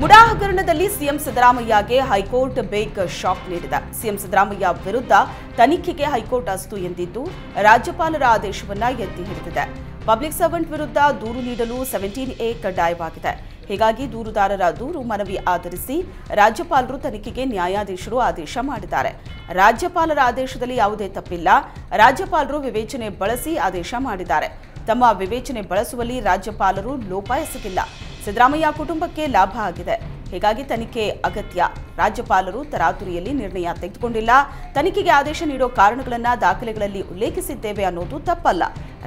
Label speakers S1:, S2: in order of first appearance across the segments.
S1: ಮುಡಾ ಹಗರಣದಲ್ಲಿ ಸಿಎಂ ಸಿದ್ದರಾಮಯ್ಯಗೆ ಹೈಕೋರ್ಟ್ ಬೇಕ್ ಶಾಕ್ ನೀಡಿದೆ. ಸಿಎಂ ಸಿದ್ದರಾಮಯ್ಯ ವಿರುದ್ಧ ತನಿಖೆಗೆ ಹೈಕೋರ್ಟ್ ಅಸ್ತು ಎಂದಿದ್ದು, ರಾಜ್ಯಪಾಲರ ಆದೇಶವನ್ನ ಎತ್ತಿ ಹಿಡಿದಿದೆ. ಪಬ್ಲಿಕ್ ಸರ್ವೆಂಟ್ ವಿರುದ್ಧ ದೂರು ನೀಡಲು ಸೆವೆಂಟೀನ್ ಎ ಕಡ್ಡಾಯವಾಗಿದೆ. ಹೀಗಾಗಿ ದೂರುದಾರರ ದೂರು ಮನವಿ ಆಧರಿಸಿ ರಾಜ್ಯಪಾಲರು ತನಿಖೆಗೆ ನ್ಯಾಯಾಧೀಶರು ಆದೇಶ ಮಾಡಿದ್ದಾರೆ. ರಾಜ್ಯಪಾಲರ ಆದೇಶದಲ್ಲಿ ಯಾವುದೇ ತಪ್ಪಿಲ್ಲ. ರಾಜ್ಯಪಾಲರು ವಿವೇಚನೆ ಬಳಸಿ ಆದೇಶ ಮಾಡಿದ್ದಾರೆ. ತಮ್ಮ ವಿವೇಚನೆ ಬಳಸುವಲ್ಲಿ ರಾಜ್ಯಪಾಲರು ಲೋಪ ಎಸಗಿಲ್ಲ. ಸಿದ್ದರಾಮಯ್ಯ ಕುಟುಂಬಕ್ಕೆ ಲಾಭ ಆಗಿದೆ. ಹೀಗಾಗಿ ತನಿಖೆ ಅಗತ್ಯ. ರಾಜ್ಯಪಾಲರು ತರಾತುರಿಯಲ್ಲಿ ನಿರ್ಣಯ ತೆಗೆದುಕೊಂಡಿಲ್ಲ. ತನಿಖೆಗೆ ಆದೇಶ ನೀಡೋ ಕಾರಣಗಳನ್ನ ದಾಖಲೆಗಳಲ್ಲಿ ಉಲ್ಲೇಖಿಸಿದ್ದೇವೆ ಅನ್ನೋದು ತಪ್ಪಲ್ಲ.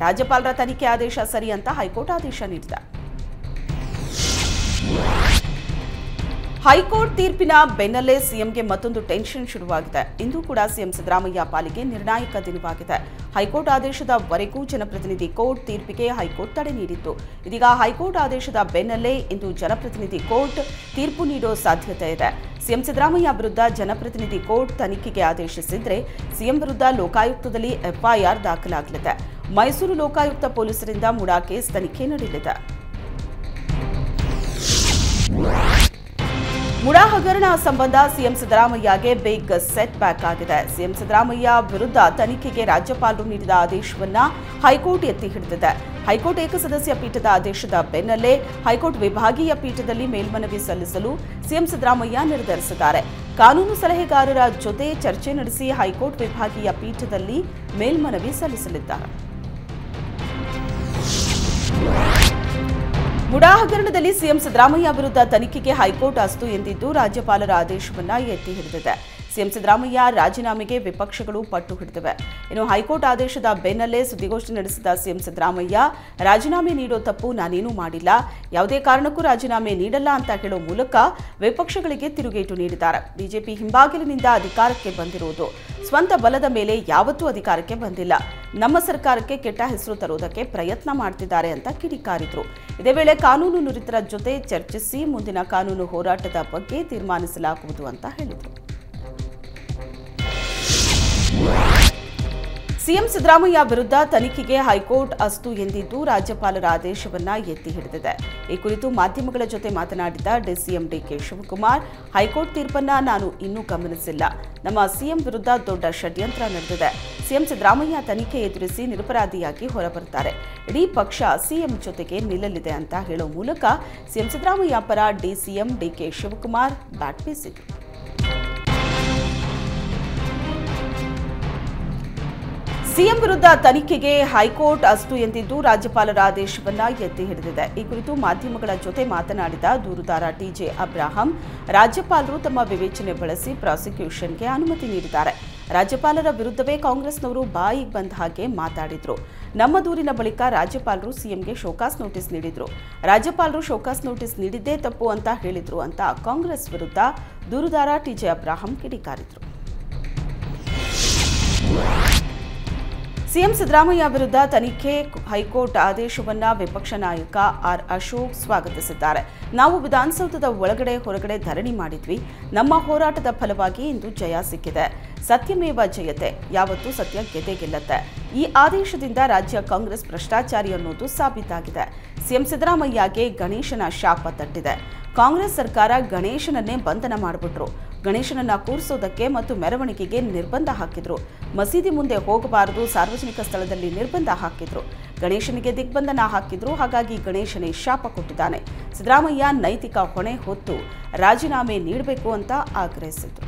S1: ರಾಜ್ಯಪಾಲರ ತನಿಖೆ ಆದೇಶ ಸರಿ ಅಂತ ಹೈಕೋರ್ಟ್ ಆದೇಶ ನೀಡಿದೆ. ಹೈಕೋರ್ಟ್ ತೀರ್ಪಿನ ಬೆನ್ನಲ್ಲೇ ಸಿಎಂಗೆ ಮತ್ತೊಂದು ಟೆನ್ಷನ್ ಶುರುವಾಗಿದೆ. ಇಂದು ಕೂಡ ಸಿಎಂ ಸಿದ್ದರಾಮಯ್ಯ ಪಾಲಿಗೆ ನಿರ್ಣಾಯಕ ದಿನವಾಗಿದೆ. ಹೈಕೋರ್ಟ್ ಆದೇಶದವರೆಗೂ ಜನಪ್ರತಿನಿಧಿ ಕೋರ್ಟ್ ತೀರ್ಪಿಗೆ ಹೈಕೋರ್ಟ್ ತಡೆ ನೀಡಿತ್ತು. ಇದೀಗ ಹೈಕೋರ್ಟ್ ಆದೇಶದ ಬೆನ್ನಲ್ಲೇ ಇಂದು ಜನಪ್ರತಿನಿಧಿ ಕೋರ್ಟ್ ತೀರ್ಪು ನೀಡೋ ಸಾಧ್ಯತೆ ಇದೆ. ಸಿಎಂ ಸಿದ್ದರಾಮಯ್ಯ ವಿರುದ್ಧ ಜನಪ್ರತಿನಿಧಿ ಕೋರ್ಟ್ ತನಿಖೆಗೆ ಆದೇಶಿಸಿದ್ರೆ ಸಿಎಂ ವಿರುದ್ಧ ಲೋಕಾಯುಕ್ತದಲ್ಲಿ ಎಫ್ಐಆರ್ ದಾಖಲಾಗಲಿದೆ. ಮೈಸೂರು ಲೋಕಾಯುಕ್ತ ಪೊಲೀಸರಿಂದ ಮುಡಾ ಕೇಸ್ ತನಿಖೆ ನಡೆಯಲಿದೆ. ಮುಡಾ ಹಗರಣ ಸಂಬಂಧ ಸಿಎಂ ಸಿದ್ದರಾಮಯ್ಯಗೆ ಬಿಗ್ ಸೆಟ್ ಬ್ಯಾಕ್ ಆಗಿದೆ. ಸಿಎಂ ಸಿದ್ದರಾಮಯ್ಯ ವಿರುದ್ಧ ತನಿಖೆಗೆ ರಾಜ್ಯಪಾಲರು ನೀಡಿದ ಆದೇಶವನ್ನ ಹೈಕೋರ್ಟ್ ಎತ್ತಿ ಹಿಡಿದಿದೆ. ಹೈಕೋರ್ಟ್ ಏಕಸದಸ್ಯ ಪೀಠದ ಆದೇಶದ ಬೆನ್ನಲ್ಲೇ ಹೈಕೋರ್ಟ್ ವಿಭಾಗೀಯ ಪೀಠದಲ್ಲಿ ಮೇಲ್ಮನವಿ ಸಲ್ಲಿಸಲು ಸಿಎಂ ಸಿದ್ದರಾಮಯ್ಯ ನಿರ್ಧರಿಸಿದ್ದಾರೆ. ಕಾನೂನು ಸಲಹೆಗಾರರ ಜೊತೆ ಚರ್ಚೆ ನಡೆಸಿ ಹೈಕೋರ್ಟ್ ವಿಭಾಗೀಯ ಪೀಠದಲ್ಲಿ ಮೇಲ್ಮನವಿ ಸಲ್ಲಿಸಲಿದ್ದಾರೆ. ಮುಡಾ ಹಗರಣದಲ್ಲಿ ಸಿಎಂ ಸಿದ್ದರಾಮಯ್ಯ ವಿರುದ್ಧ ತನಿಖೆಗೆ ಹೈಕೋರ್ಟ್ ಅಸ್ತು ಎಂದಿದ್ದು ರಾಜ್ಯಪಾಲರ ಆದೇಶವನ್ನ ಎತ್ತಿ ಹಿಡಿದಿದೆ. ಸಿಎಂ ಸಿದ್ದರಾಮಯ್ಯ ರಾಜೀನಾಮೆಗೆ ವಿಪಕ್ಷಗಳು ಪಟ್ಟು ಹಿಡಿದಿವೆ. ಇನ್ನು ಹೈಕೋರ್ಟ್ ಆದೇಶದ ಬೆನ್ನಲ್ಲೇ ಸುದ್ದಿಗೋಷ್ಠಿ ನಡೆಸಿದ ಸಿಎಂ ಸಿದ್ದರಾಮಯ್ಯ, ರಾಜೀನಾಮೆ ನೀಡೋ ತಪ್ಪು ನಾನೇನೂ ಮಾಡಿಲ್ಲ, ಯಾವುದೇ ಕಾರಣಕ್ಕೂ ರಾಜೀನಾಮೆ ನೀಡಲ್ಲ ಅಂತ ಹೇಳೋ ಮೂಲಕ ವಿಪಕ್ಷಗಳಿಗೆ ತಿರುಗೇಟು ನೀಡಿದ್ದಾರೆ. ಬಿಜೆಪಿ ಹಿಂಬಾಗಿಲಿನಿಂದ ಅಧಿಕಾರಕ್ಕೆ ಬಂದಿರುವುದು ಸ್ವಂತ ಬಲದ ಮೇಲೆ ಯಾವತ್ತೂ ಅಧಿಕಾರಕ್ಕೆ ಬಂದಿಲ್ಲ. ನಮ್ಮ ಸರ್ಕಾರಕ್ಕೆ ಕೆಟ್ಟ ಹೆಸರು ತರುವುದಕ್ಕೆ ಪ್ರಯತ್ನ ಮಾಡ್ತಿದ್ದಾರೆ ಅಂತ ಕಿಡಿಕಾರಿದ್ರು. ಇದೇ ವೇಳೆ ಕಾನೂನು ನುರಿತರ ಜೊತೆ ಚರ್ಚಿಸಿ ಮುಂದಿನ ಕಾನೂನು ಹೋರಾಟದ ಬಗ್ಗೆ ತೀರ್ಮಾನಿಸಲಾಗುವುದು ಅಂತ ಹೇಳಿದರು. ಸಿಎಂ ಸಿದ್ದರಾಮಯ್ಯ ವಿರುದ್ಧ ತನಿಖೆಗೆ ಹೈಕೋರ್ಟ್ ಅಸ್ತು ಎಂದಿದ್ದು ರಾಜ್ಯಪಾಲರ ಆದೇಶವನ್ನ ಎತ್ತಿ ಹಿಡಿದಿದೆ. ಈ ಕುರಿತು ಮಾಧ್ಯಮಗಳ ಜೊತೆ ಮಾತನಾಡಿದ DCM DK Shivakumar, high court ತೀರ್ಪನ್ನ ನಾನು ಇನ್ನೂ ಗಮನಿಸಿಲ್ಲ. ನಮ್ಮ ಸಿಎಂ ವಿರುದ್ಧ ದೊಡ್ಡ ಷಡ್ಯಂತ್ರ ನಡೆದಿದೆ. ಸಿಎಂ ಸಿದ್ದರಾಮಯ್ಯ ತನಿಖೆ ಎದುರಿಸಿ ನಿರಪರಾಧಿಯಾಗಿ ಹೊರಬರುತ್ತಾರೆ. ಇಡೀ ಪಕ್ಷ ಸಿಎಂ ಜೊತೆಗೆ ನಿಲ್ಲಲಿದೆ ಅಂತ ಹೇಳೋ ಮೂಲಕ ಸಿಎಂ ಸಿದ್ದರಾಮಯ್ಯ ಪರ ಡಿಸಿಎಂ ಡಿಕೆ ಶಿವಕುಮಾರ್ ಬ್ಯಾಟ್ ಬೀಸಿದರು. ಸಿಎಂ ವಿರುದ್ಧ ತನಿಖೆಗೆ ಹೈಕೋರ್ಟ್ ಅಸ್ತು ಎಂದಿದ್ದು ರಾಜ್ಯಪಾಲರ ಆದೇಶವನ್ನ ಎತ್ತಿ ಹಿಡಿದಿದೆ. ಈ ಕುರಿತು ಮಾಧ್ಯಮಗಳ ಜೊತೆ ಮಾತನಾಡಿದ ದೂರುದಾರ ಟಿಜೆ ಅಬ್ರಾಹಂ, ರಾಜ್ಯಪಾಲರು ತಮ್ಮ ವಿವೇಚನೆ ಬಳಸಿ ಪ್ರಾಸಿಕ್ಯೂಷನ್ಗೆ ಅನುಮತಿ ನೀಡಿದ್ದಾರೆ. ರಾಜ್ಯಪಾಲರ ವಿರುದ್ಧವೇ ಕಾಂಗ್ರೆಸ್ನವರು ಬಾಯಿಗೆ ಬಂದ ಹಾಗೆ ಮಾತಾಡಿದ್ರು. ನಮ್ಮ ದೂರಿನ ಬಳಿಕ ರಾಜ್ಯಪಾಲರು ಸಿಎಂಗೆ ಶೋಕಾಸ್ ನೋಟಿಸ್ ನೀಡಿದ್ರು. ರಾಜ್ಯಪಾಲರು ಶೋಕಾಸ್ ನೋಟಿಸ್ ನೀಡಿದ್ದೇ ತಪ್ಪು ಅಂತ ಹೇಳಿದ್ರು ಅಂತ ಕಾಂಗ್ರೆಸ್ ವಿರುದ್ಧ ದೂರುದಾರ ಟಿಜೆ ಅಬ್ರಾಹಂ ಕಿಡಿಕಾರಿದ್ರು. ಸಿಎಂ ಸಿದ್ದರಾಮಯ್ಯ ವಿರುದ್ಧ ತನಿಖೆ, ಹೈಕೋರ್ಟ್ ಆದೇಶವನ್ನ ವಿಪಕ್ಷ ನಾಯಕ ಆರ್ ಅಶೋಕ್ ಸ್ವಾಗತಿಸಿದ್ದಾರೆ. ನಾವು ವಿಧಾನಸೌಧದ ಒಳಗಡೆ ಹೊರಗಡೆ ಧರಣಿ ಮಾಡಿದ್ವಿ. ನಮ್ಮ ಹೋರಾಟದ ಫಲವಾಗಿ ಇಂದು ಜಯ ಸಿಕ್ಕಿದೆ. ಸತ್ಯಮೇವ ಜಯತೆ, ಯಾವತ್ತೂ ಸತ್ಯ ಗೆದ್ದೇ ಗೆಲ್ಲತ್ತೆ. ಈ ಆದೇಶದಿಂದ ರಾಜ್ಯ ಕಾಂಗ್ರೆಸ್ ಭ್ರಷ್ಟಾಚಾರಿ ಅನ್ನೋದು ಸಾಬೀತಾಗಿದೆ. ಸಿಎಂ ಸಿದ್ದರಾಮಯ್ಯಗೆ ಗಣೇಶನ ಶಾಪ ತಟ್ಟಿದೆ. ಕಾಂಗ್ರೆಸ್ ಸರ್ಕಾರ ಗಣೇಶನನ್ನೇ ಬಂಧನ ಮಾಡಿಬಿಟ್ರು. ಗಣೇಶನನ್ನ ಕೂರಿಸೋದಕ್ಕೆ ಮತ್ತು ಮೆರವಣಿಗೆಗೆ ನಿರ್ಬಂಧ ಹಾಕಿದ್ರು. ಮಸೀದಿ ಮುಂದೆ ಹೋಗಬಾರದು, ಸಾರ್ವಜನಿಕ ಸ್ಥಳದಲ್ಲಿ ನಿರ್ಬಂಧ ಹಾಕಿದ್ರು. ಗಣೇಶನಿಗೆ ದಿಗ್ಬಂಧನ ಹಾಕಿದ್ರು, ಹಾಗಾಗಿ ಗಣೇಶನೇ ಶಾಪ ಕೊಟ್ಟಿದ್ದಾನೆ. ಸಿದ್ದರಾಮಯ್ಯ ನೈತಿಕ ಹೊಣೆ ಹೊತ್ತು ರಾಜೀನಾಮೆ ನೀಡಬೇಕು ಅಂತ ಆಗ್ರಹಿಸಿದ್ರು.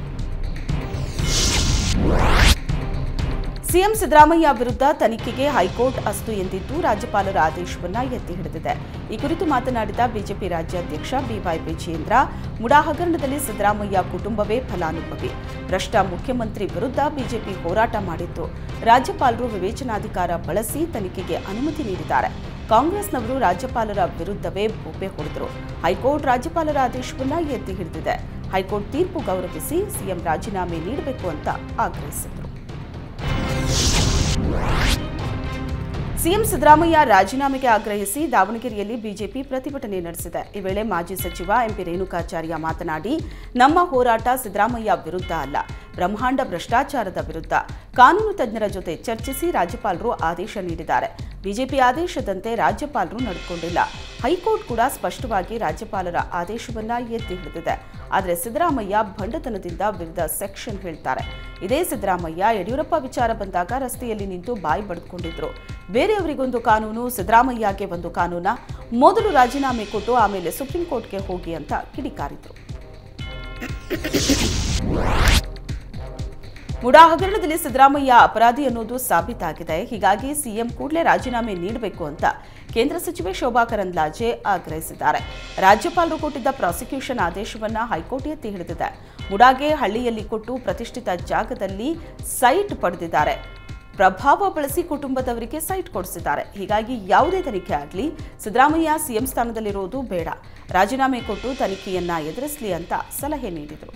S1: ಸಿಎಂ ಸಿದ್ದರಾಮಯ್ಯ ವಿರುದ್ಧ ತನಿಖೆಗೆ ಹೈಕೋರ್ಟ್ ಅಸ್ತು ಎಂದಿದ್ದು ರಾಜ್ಯಪಾಲರ ಆದೇಶವನ್ನ ಎತ್ತಿ ಹಿಡಿದಿದೆ. ಈ ಕುರಿತು ಮಾತನಾಡಿದ ಬಿಜೆಪಿ ರಾಜ್ಯಾಧ್ಯಕ್ಷ ಬಿವೈ ವಿಜಯೇಂದ್ರ ಮುಡಾ ಹಗರಣದಲ್ಲಿ ಸಿದ್ದರಾಮಯ್ಯ ಕುಟುಂಬವೇ ಫಲಾನುಭವಿ. ಭ್ರಷ್ಟ ಮುಖ್ಯಮಂತ್ರಿ ವಿರುದ್ಧ ಬಿಜೆಪಿ ಹೋರಾಟ ಮಾಡಿತ್ತು. ರಾಜ್ಯಪಾಲರು ವಿವೇಚನಾಧಿಕಾರ ಬಳಸಿ ತನಿಖೆಗೆ ಅನುಮತಿ ನೀಡಿದ್ದಾರೆ. ಕಾಂಗ್ರೆಸ್ನವರು ರಾಜ್ಯಪಾಲರ ವಿರುದ್ಧವೇ ಬೊಬ್ಬೆ ಹೊಡೆದರು. ಹೈಕೋರ್ಟ್ ರಾಜ್ಯಪಾಲರ ಆದೇಶವನ್ನ ಎತ್ತಿ ಹಿಡಿದಿದೆ. ಹೈಕೋರ್ಟ್ ತೀರ್ಪು ಗೌರವಿಸಿ ಸಿಎಂ ರಾಜೀನಾಮೆ ನೀಡಬೇಕು ಅಂತ ಆಗ್ರಹಿಸಿದರು. ಸಿಎಂ ಸಿದ್ದರಾಮಯ್ಯ ರಾಜೀನಾಮೆಗೆ ಆಗ್ರಹಿಸಿ ದಾವಣಗೆರೆಯಲ್ಲಿ ಬಿಜೆಪಿ ಪ್ರತಿಭಟನೆ ನಡೆಸಿದೆ. ಈ ವೇಳೆ ಮಾಜಿ ಸಚಿವ ಎಂಪಿ ರೇಣುಕಾಚಾರ್ಯ ಮಾತನಾಡಿ, ನಮ್ಮ ಹೋರಾಟ ಸಿದ್ದರಾಮಯ್ಯ ವಿರುದ್ಧ ಅಲ್ಲ, ಬ್ರಹ್ಮಾಂಡ ಭ್ರಷ್ಟಾಚಾರದ ವಿರುದ್ಧ. ಕಾನೂನು ತಜ್ಞರ ಜೊತೆ ಚರ್ಚಿಸಿ ರಾಜ್ಯಪಾಲರು ಆದೇಶ ನೀಡಿದ್ದಾರೆ. ಬಿಜೆಪಿ ಆದೇಶದಂತೆ ರಾಜ್ಯಪಾಲರು ನಡೆದುಕೊಂಡಿಲ್ಲ ಹೈಕೋರ್ಟ್ ಕೂಡ ಸ್ಪಷ್ಟವಾಗಿ ರಾಜ್ಯಪಾಲರ ಆದೇಶವನ್ನ ಎತ್ತಿ ಹಿಡಿದಿದೆ. ಆದರೆ ಸಿದ್ದರಾಮಯ್ಯ ಭಂಡತನದಿಂದ ವಿವಿಧ ಸೆಕ್ಷನ್ ಹೇಳ್ತಾರೆ. ಇದೇ ಸಿದ್ದರಾಮಯ್ಯ ಯಡಿಯೂರಪ್ಪ ವಿಚಾರ ಬಂದಾಗ ರಸ್ತೆಯಲ್ಲಿ ನಿಂತು ಬಾಯಿ ಬಡ್ಕೊಂಡಿದ್ರು. ಬೇರೆಯವರಿಗೊಂದು ಕಾನೂನು, ಸಿದ್ದರಾಮಯ್ಯಗೆ ಒಂದು ಕಾನೂನ, ಮೊದಲು ರಾಜೀನಾಮೆ ಕೊಟ್ಟು ಆಮೇಲೆ ಸುಪ್ರೀಂ ಕೋರ್ಟ್ಗೆ ಹೋಗಿ ಅಂತ ಕಿಡಿಕಾರಿದ್ರು. ಮುಡಾ ಹಗರಣದಲ್ಲಿ ಸಿದ್ದರಾಮಯ್ಯ ಅಪರಾಧಿ ಅನ್ನೋದು ಸಾಬೀತಾಗಿದೆ. ಹೀಗಾಗಿ ಸಿಎಂ ಕೂಡಲೇ ರಾಜೀನಾಮೆ ನೀಡಬೇಕು ಅಂತ ಕೇಂದ್ರ ಸಚಿವೆ ಶೋಭಾ ಕರಂದ್ಲಾಜೆ ಆಗ್ರಹಿಸಿದ್ದಾರೆ. ರಾಜ್ಯಪಾಲರು ಕೊಟ್ಟಿದ್ದ ಪ್ರಾಸಿಕ್ಯೂಷನ್ ಆದೇಶವನ್ನ ಹೈಕೋರ್ಟ್ ಎತ್ತಿ ಹಿಡಿದಿದೆ. ಮುಡಾಗೆ ಹಳ್ಳಿಯಲ್ಲಿ ಕೊಟ್ಟು ಪ್ರತಿಷ್ಠಿತ ಜಾಗದಲ್ಲಿ ಸೈಟ್ ಪಡೆದಿದ್ದಾರೆ. ಪ್ರಭಾವ ಬಳಸಿ ಕುಟುಂಬದವರಿಗೆ ಸೈಟ್ ಕೊಡಿಸಿದ್ದಾರೆ. ಹೀಗಾಗಿ ಯಾವುದೇ ತನಿಖೆ ಆಗಲಿ, ಸಿದ್ದರಾಮಯ್ಯ ಸಿಎಂ ಸ್ಥಾನದಲ್ಲಿರುವುದು ಬೇಡ. ರಾಜೀನಾಮೆ ಕೊಟ್ಟು ತನಿಖೆಯನ್ನ ಎದುರಿಸಲಿ ಅಂತ ಸಲಹೆ ನೀಡಿದರು.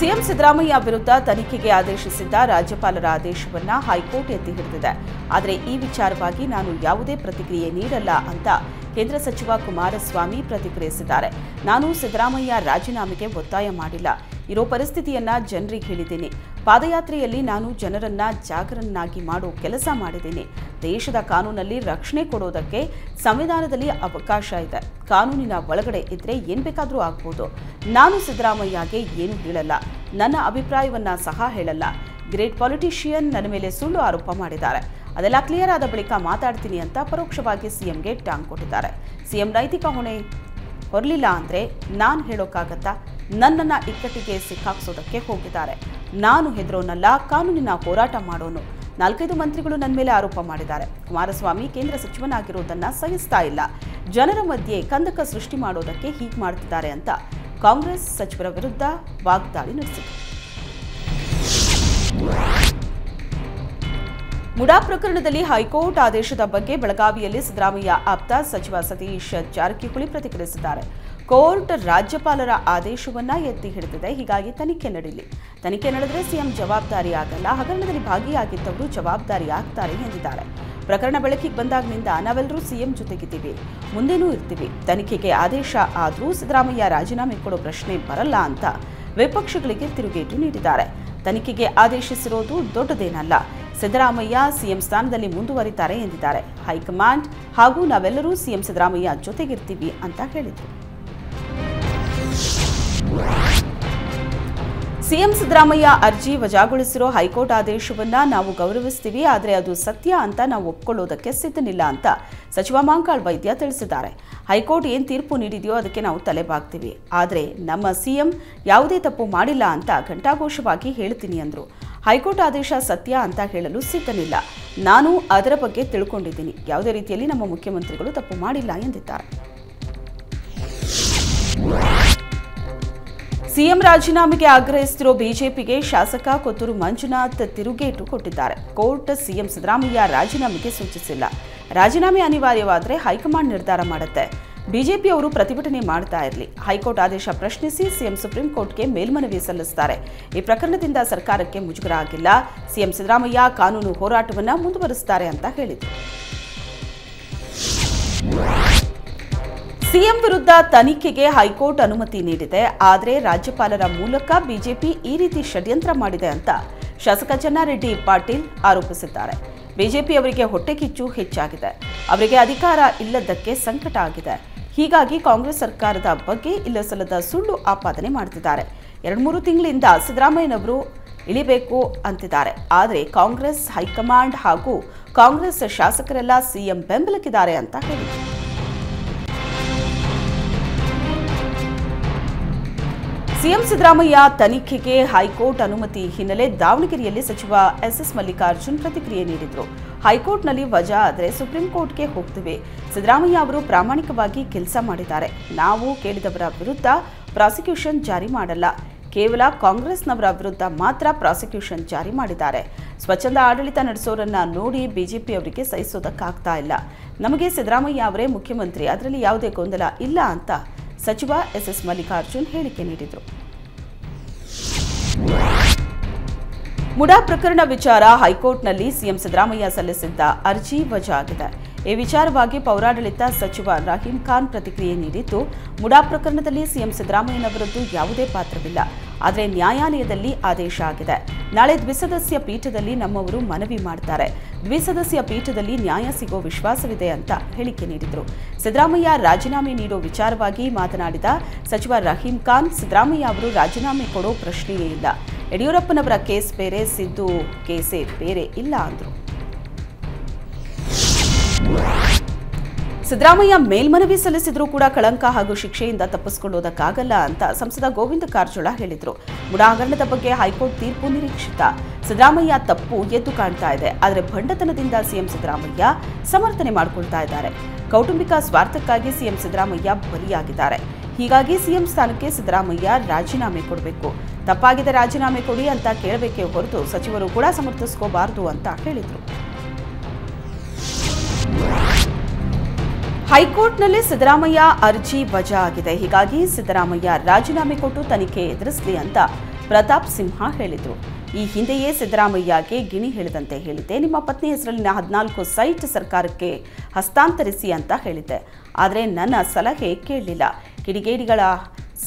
S1: ಸಿಎಂ ಸಿದ್ದರಾಮಯ್ಯ ವಿರುದ್ಧ ತನಿಖೆಗೆ ಆದೇಶಿಸಿದ್ದ ರಾಜ್ಯಪಾಲರ ಆದೇಶವನ್ನ ಹೈಕೋರ್ಟ್ ಎತ್ತಿ ಹಿಡಿದಿದೆ. ಆದರೆ ಈ ವಿಚಾರವಾಗಿ ನಾನು ಯಾವುದೇ ಪ್ರತಿಕ್ರಿಯೆ ನೀಡಲ್ಲ ಅಂತ ಕೇಂದ್ರ ಸಚಿವ ಕುಮಾರಸ್ವಾಮಿ ಪ್ರತಿಕ್ರಿಯಿಸಿದ್ದಾರೆ. ನಾನು ಸಿದ್ದರಾಮಯ್ಯ ರಾಜೀನಾಮೆಗೆ ಒತ್ತಾಯ ಮಾಡಿಲ್ಲ. ಇರೋ ಪರಿಸ್ಥಿತಿಯನ್ನ ಜನರಿಗೆ ಹೇಳಿದ್ದೀನಿ. ಪಾದಯಾತ್ರೆಯಲ್ಲಿ ನಾನು ಜನರನ್ನ ಜಾಗರನ್ನಾಗಿ ಮಾಡೋ ಕೆಲಸ ಮಾಡಿದ್ದೀನಿ. ದೇಶದ ಕಾನೂನಲ್ಲಿ ರಕ್ಷಣೆ ಕೊಡೋದಕ್ಕೆ ಸಂವಿಧಾನದಲ್ಲಿ ಅವಕಾಶ ಇದೆ. ಕಾನೂನಿನ ಒಳಗಡೆ ಇದ್ರೆ ಏನ್ ಬೇಕಾದರೂ ಆಗ್ಬೋದು. ನಾನು ಸಿದ್ದರಾಮಯ್ಯಗೆ ಏನು ಹೇಳಲ್ಲ. ನನ್ನ ಅಭಿಪ್ರಾಯವನ್ನ ಸಹ ಹೇಳಲ್ಲ. ಗ್ರೇಟ್ ಪಾಲಿಟಿಷಿಯನ್ ನನ್ನ ಮೇಲೆ ಸುಳ್ಳು ಆರೋಪ ಮಾಡಿದ್ದಾರೆ. ಅದೆಲ್ಲ ಕ್ಲಿಯರ್ ಆದ ಬಳಿಕ ಮಾತಾಡ್ತೀನಿ ಅಂತ ಪರೋಕ್ಷವಾಗಿ ಸಿಎಂಗೆ ಟಾಂಗ್ ಕೊಟ್ಟಿದ್ದಾರೆ. ಸಿಎಂ ನೈತಿಕ ಹೊಣೆ ಹೊರಲಿಲ್ಲ ಅಂದ್ರೆ ನಾನು ಹೇಳೋಕ್ಕಾಗತ್ತಾ? ನನ್ನನ್ನ ಇಕ್ಕಟ್ಟಿಗೆ ಸಿಕ್ಕಾಕ್ಸೋದಕ್ಕೆ ಹೋಗಿದ್ದಾರೆ. ನಾನು ಹೆದರೋನಲ್ಲ, ಕಾನೂನಿನ ಹೋರಾಟ ಮಾಡೋನು. ನಾಲ್ಕೈದು ಮಂತ್ರಿಗಳು ನನ್ನ ಮೇಲೆ ಆರೋಪ ಮಾಡಿದ್ದಾರೆ. ಕುಮಾರಸ್ವಾಮಿ ಕೇಂದ್ರ ಸಚಿವನಾಗಿರೋದನ್ನ ಸಹಿಸ್ತಾ ಇಲ್ಲ. ಜನರ ಮಧ್ಯೆ ಕಂದಕ ಸೃಷ್ಟಿ ಮಾಡೋದಕ್ಕೆ ಹೀಗೆ ಮಾಡ್ತಿದ್ದಾರೆ ಅಂತ ಕಾಂಗ್ರೆಸ್ ಸಚಿವರ ವಿರುದ್ಧ ವಾಗ್ದಾಳಿ ನಡೆಸಿದರು ಮುಡಾ ಪ್ರಕರಣದಲ್ಲಿ ಹೈಕೋರ್ಟ್ ಆದೇಶದ ಬಗ್ಗೆ ಬೆಳಗಾವಿಯಲ್ಲಿ ಸಿದ್ದರಾಮಯ್ಯ ಆಪ್ತ ಸಚಿವ ಸತೀಶ್ ಜಾರಕಿಹೊಳಿ ಪ್ರತಿಕ್ರಿಯಿಸಿದ್ದಾರೆ. ಕೋರ್ಟ್ ರಾಜ್ಯಪಾಲರ ಆದೇಶವನ್ನ ಎತ್ತಿ ಹಿಡಿದಿದೆ. ಹೀಗಾಗಿ ತನಿಖೆ ನಡೀಲಿ. ತನಿಖೆ ನಡೆದರೆ ಸಿಎಂ ಜವಾಬ್ದಾರಿ ಆಗಲ್ಲ. ಹಗರಣದಲ್ಲಿ ಭಾಗಿಯಾಗಿದ್ದವರು ಜವಾಬ್ದಾರಿ ಆಗ್ತಾರೆ ಎಂದಿದ್ದಾರೆ. ಪ್ರಕರಣ ಬೆಳಕಿಗೆ ಬಂದಾಗಿನಿಂದ ನಾವೆಲ್ಲರೂ ಸಿಎಂ ಜೊತೆಗಿದ್ದೀವಿ. ಮುಂದೇನೂ ಇರ್ತೀವಿ. ತನಿಖೆಗೆ ಆದೇಶ ಆದರೂ ಸಿದ್ದರಾಮಯ್ಯ ರಾಜೀನಾಮೆ ಕೊಡೋ ಪ್ರಶ್ನೆ ಬರಲ್ಲ ಅಂತ ವಿಪಕ್ಷಗಳಿಗೆ ತಿರುಗೇಟು ನೀಡಿದ್ದಾರೆ. ತನಿಖೆಗೆ ಆದೇಶಿಸಿರೋದು ದೊಡ್ಡದೇನಲ್ಲ. ಸಿದ್ದರಾಮಯ್ಯ ಸಿಎಂ ಸ್ಥಾನದಲ್ಲಿ ಮುಂದುವರಿತಾರೆ ಎಂದಿದ್ದಾರೆ. ಹೈಕಮಾಂಡ್ ಹಾಗೂ ನಾವೆಲ್ಲರೂ ಸಿಎಂ ಸಿದ್ದರಾಮಯ್ಯ ಜೊತೆಗಿರ್ತೀವಿ ಅಂತ ಹೇಳಿದರು. ಸಿಎಂ ಸಿದ್ದರಾಮಯ್ಯ ಅರ್ಜಿ ವಜಾಗೊಳಿಸಿರೋ ಹೈಕೋರ್ಟ್ ಆದೇಶವನ್ನ ನಾವು ಗೌರವಿಸ್ತೀವಿ, ಆದರೆ ಅದು ಸತ್ಯ ಅಂತ ನಾವು ಒಪ್ಕೊಳ್ಳೋದಕ್ಕೆ ಸಿದ್ಧನಿಲ್ಲ ಅಂತ ಸಚಿವ ಮಾಂಕಾಳ್ ವೈದ್ಯ ತಿಳಿಸಿದ್ದಾರೆ. ಹೈಕೋರ್ಟ್ ಏನು ತೀರ್ಪು ನೀಡಿದೆಯೋ ಅದಕ್ಕೆ ನಾವು ತಲೆಬಾಗ್ತೀವಿ. ಆದರೆ ನಮ್ಮ ಸಿಎಂ ಯಾವುದೇ ತಪ್ಪು ಮಾಡಿಲ್ಲ ಅಂತ ಘಂಟಾಘೋಷವಾಗಿ ಹೇಳ್ತೀನಿ ಅಂದರು. ಹೈಕೋರ್ಟ್ ಆದೇಶ ಸತ್ಯ ಅಂತ ಹೇಳಲು ಸಿದ್ಧನಿಲ್ಲ. ನಾನು ಅದರ ಬಗ್ಗೆ ತಿಳ್ಕೊಂಡಿದ್ದೀನಿ. ಯಾವುದೇ ರೀತಿಯಲ್ಲಿ ನಮ್ಮ ಮುಖ್ಯಮಂತ್ರಿಗಳು ತಪ್ಪು ಮಾಡಿಲ್ಲ ಎಂದಿದ್ದಾರೆ. ಸಿಎಂ ರಾಜೀನಾಮೆಗೆ ಆಗ್ರಹಿಸುತ್ತಿರೋ ಬಿಜೆಪಿಗೆ ಶಾಸಕ ಕೊತ್ತೂರು ಮಂಜುನಾಥ್ ತಿರುಗೇಟು ಕೊಟ್ಟಿದ್ದಾರೆ. ಕೋರ್ಟ್ ಸಿಎಂ ಸಿದ್ದರಾಮಯ್ಯ ರಾಜೀನಾಮೆಗೆ ಸೂಚಿಸಿಲ್ಲ. ರಾಜೀನಾಮೆ ಅನಿವಾರ್ಯವಾದರೆ ಹೈಕಮಾಂಡ್ ನಿರ್ಧಾರ ಮಾಡುತ್ತೆ. ಬಿಜೆಪಿಯವರು ಪ್ರತಿಭಟನೆ ಮಾಡ್ತಾ ಇರಲಿ. ಹೈಕೋರ್ಟ್ ಆದೇಶ ಪ್ರಶ್ನಿಸಿ ಸಿಎಂ ಸುಪ್ರೀಂ ಕೋರ್ಟ್ಗೆ ಮೇಲ್ಮನವಿ ಸಲ್ಲಿಸುತ್ತಾರೆ ಈ ಪ್ರಕರಣದಿಂದ ಸರ್ಕಾರಕ್ಕೆ ಮುಜುಗರ ಆಗಿಲ್ಲ ಸಿಎಂ ಸಿದ್ದರಾಮಯ್ಯ ಕಾನೂನು ಹೋರಾಟವನ್ನು ಮುಂದುವರಿಸುತ್ತಾರೆ ಅಂತ ಹೇಳಿದರು. ಸಿಎಂ ವಿರುದ್ಧ ತನಿಖೆಗೆ ಹೈಕೋರ್ಟ್ ಅನುಮತಿ ನೀಡಿದೆ. ಆದರೆ ರಾಜ್ಯಪಾಲರ ಮೂಲಕ ಬಿಜೆಪಿ ಈ ರೀತಿ ಷಡ್ಯಂತ್ರ ಮಾಡಿದೆ ಅಂತ ಶಾಸಕ ಚನ್ನಾರೆಡ್ಡಿ ಪಾಟೀಲ್ ಆರೋಪಿಸಿದ್ದಾರೆ. ಬಿಜೆಪಿ ಅವರಿಗೆ ಹೊಟ್ಟೆಕಿಚ್ಚು ಹೆಚ್ಚಾಗಿದೆ. ಅವರಿಗೆ ಅಧಿಕಾರ ಇಲ್ಲದಕ್ಕೆ ಸಂಕಟ ಆಗಿದೆ. ಹೀಗಾಗಿ ಕಾಂಗ್ರೆಸ್ ಸರ್ಕಾರದ ಬಗ್ಗೆ ಇಲ್ಲಸಲ್ಲದ ಸುಳ್ಳು ಆಪಾದನೆ ಮಾಡುತ್ತಿದ್ದಾರೆ ಎರಡು ಮೂರು ತಿಂಗಳಿಂದ ಸಿದ್ದರಾಮಯ್ಯನವರು ಇಳಿಬೇಕು ಅಂತಿದ್ದಾರೆ. ಆದರೆ ಕಾಂಗ್ರೆಸ್ ಹೈಕಮಾಂಡ್ ಹಾಗೂ ಕಾಂಗ್ರೆಸ್ ಶಾಸಕರೆಲ್ಲ ಸಿಎಂ ಬೆಂಬಲಕ್ಕಿದ್ದಾರೆ ಅಂತ ಹೇಳಿದರು. ಸಿಎಂ ಸಿದ್ದರಾಮಯ್ಯ ತನಿಖೆಗೆ ಹೈಕೋರ್ಟ್ ಅನುಮತಿ ಹಿನ್ನೆಲೆ ದಾವಣಗೆರೆಯಲ್ಲಿ ಸಚಿವ ಎಸ್ಎಸ್ ಮಲ್ಲಿಕಾರ್ಜುನ್ ಪ್ರತಿಕ್ರಿಯೆ ನೀಡಿದರು. ಹೈಕೋರ್ಟ್ನಲ್ಲಿ ವಜಾ ಆದರೆ ಸುಪ್ರೀಂ ಕೋರ್ಟ್ಗೆ ಹೋಗ್ತೀವಿ. ಸಿದ್ದರಾಮಯ್ಯ ಅವರು ಪ್ರಾಮಾಣಿಕವಾಗಿ ಕೆಲಸ ಮಾಡಿದ್ದಾರೆ. ನಾವು ಕೇಳಿದವರ ವಿರುದ್ಧ ಪ್ರಾಸಿಕ್ಯೂಷನ್ ಜಾರಿ ಮಾಡಲ್ಲ. ಕೇವಲ ಕಾಂಗ್ರೆಸ್ನವರ ವಿರುದ್ಧ ಮಾತ್ರ ಪ್ರಾಸಿಕ್ಯೂಷನ್ ಜಾರಿ ಮಾಡಿದ್ದಾರೆ. ಸ್ವಚ್ಛಂದ ಆಡಳಿತ ನಡೆಸೋರನ್ನ ನೋಡಿ ಬಿಜೆಪಿ ಅವರಿಗೆ ಸಹಿಸೋದಕ್ಕಾಗ್ತಾ ಇಲ್ಲ. ನಮಗೆ ಸಿದ್ದರಾಮಯ್ಯ ಅವರೇ ಮುಖ್ಯಮಂತ್ರಿ. ಅದರಲ್ಲಿ ಯಾವುದೇ ಗೊಂದಲ ಇಲ್ಲ ಅಂತ ಸಚಿವ ಎಸ್ಎಸ್ ಮಲ್ಲಿಕಾರ್ಜುನ್ ಹೇಳಿಕೆ ನೀಡಿದರು. ಮುಡಾ ಪ್ರಕರಣ ವಿಚಾರ ಹೈಕೋರ್ಟ್ನಲ್ಲಿ ಸಿಎಂ ಸಿದ್ದರಾಮಯ್ಯ ಸಲ್ಲಿಸಿದ್ದ ಅರ್ಜಿ ವಜಾ ಆಗಿದೆ ಈ ವಿಚಾರವಾಗಿ ಪೌರಾಡಳಿತ ಸಚಿವ ರಹೀಂ ಖಾನ್ ಪ್ರತಿಕ್ರಿಯೆ ನೀಡಿದ್ದು, ಮುಡಾ ಪ್ರಕರಣದಲ್ಲಿ ಸಿಎಂ ಸಿದ್ದರಾಮಯ್ಯನವರದ್ದು ಯಾವುದೇ ಪಾತ್ರವಿಲ್ಲ. ಆದರೆ ನ್ಯಾಯಾಲಯದಲ್ಲಿ ಆದೇಶ ಆಗಿದೆ. ನಾಳೆ ದ್ವಿಸದಸ್ಯ ಪೀಠದಲ್ಲಿ ನಮ್ಮವರು ಮನವಿ ಮಾಡ್ತಾರೆ. ದ್ವಿಸದಸ್ಯ ಪೀಠದಲ್ಲಿ ನ್ಯಾಯ ಸಿಗೋ ವಿಶ್ವಾಸವಿದೆ ಅಂತ ಹೇಳಿಕೆ ನೀಡಿದರು. ಸಿದ್ದರಾಮಯ್ಯ ರಾಜೀನಾಮೆ ನೀಡೋ ವಿಚಾರವಾಗಿ ಮಾತನಾಡಿದ ಸಚಿವ ರಹೀಂ ಖಾನ್, ಸಿದ್ದರಾಮಯ್ಯ ಅವರು ರಾಜೀನಾಮೆ ಕೊಡೋ ಪ್ರಶ್ನೆಯೇ ಇಲ್ಲ. ಯಡಿಯೂರಪ್ಪನವರ ಕೇಸ್ ಬೇರೆ, ಸಿದ್ದು ಕೇಸೇ ಬೇರೆ ಇಲ್ಲ ಅಂದರು. ಸಿದ್ದರಾಮಯ್ಯ ಮೇಲ್ಮನವಿ ಸಲ್ಲಿಸಿದ್ರು ಕೂಡ ಕಳಂಕ ಹಾಗೂ ಶಿಕ್ಷೆಯಿಂದ ತಪ್ಪಿಸಿಕೊಳ್ಳುವುದಕ್ಕಾಗಲ್ಲ ಅಂತ ಸಂಸದ ಗೋವಿಂದ ಕಾರಜೋಳ ಹೇಳಿದರು. ಮುಡಾ ಹಗರಣದ ಬಗ್ಗೆ ಹೈಕೋರ್ಟ್ ತೀರ್ಪು ನಿರೀಕ್ಷಿತ. ಸಿದ್ದರಾಮಯ್ಯ ತಪ್ಪು ಎದ್ದು ಕಾಣ್ತಾ ಇದೆ. ಆದರೆ ಭಂಡತನದಿಂದ ಸಿಎಂ ಸಿದ್ದರಾಮಯ್ಯ ಸಮರ್ಥನೆ ಮಾಡಿಕೊಳ್ತಾ ಇದ್ದಾರೆ. ಕೌಟುಂಬಿಕ ಸ್ವಾರ್ಥಕ್ಕಾಗಿ ಸಿಎಂ ಸಿದ್ದರಾಮಯ್ಯ ಬಲಿಯಾಗಿದ್ದಾರೆ. ಹೀಗಾಗಿ ಸಿಎಂ ಸ್ಥಾನಕ್ಕೆ ಸಿದ್ದರಾಮಯ್ಯ ರಾಜೀನಾಮೆ ಕೊಡಬೇಕು. ತಪ್ಪಾಗಿದೆ ರಾಜೀನಾಮೆ ಕೊಡಿ ಅಂತ ಕೇಳಬೇಕೇ ಹೊರತು ಸಚಿವರು ಕೂಡ ಸಮರ್ಥಿಸ್ಕೋಬಾರದು ಅಂತ ಹೇಳಿದರು. ಹೈಕೋರ್ಟ್ನಲ್ಲಿ ಸಿದ್ದರಾಮಯ್ಯ ಅರ್ಜಿ ವಜಾ ಆಗಿದೆ ಹೀಗಾಗಿ ಸಿದ್ದರಾಮಯ್ಯ ರಾಜೀನಾಮೆ ಕೊಟ್ಟು ತನಿಖೆ ಎದುರಿಸಲಿ ಅಂತ ಪ್ರತಾಪ್ ಸಿಂಹ ಹೇಳಿದರು. ಈ ಹಿಂದೆಯೇ ಸಿದ್ದರಾಮಯ್ಯಗೆ ಗಿಣಿ ಹೇಳಿದಂತೆ ಹೇಳಿದ್ದೆ. ನಿಮ್ಮ ಪತ್ನಿ ಹೆಸರಲ್ಲಿನ ಹದಿನಾಲ್ಕು ಸೈಟ್ ಸರ್ಕಾರಕ್ಕೆ ಹಸ್ತಾಂತರಿಸಿ ಅಂತ ಹೇಳಿದ್ದೆ. ಆದರೆ ನನ್ನ ಸಲಹೆ ಕೇಳಲಿಲ್ಲ. ಕಿಡಿಗೇಡಿಗಳ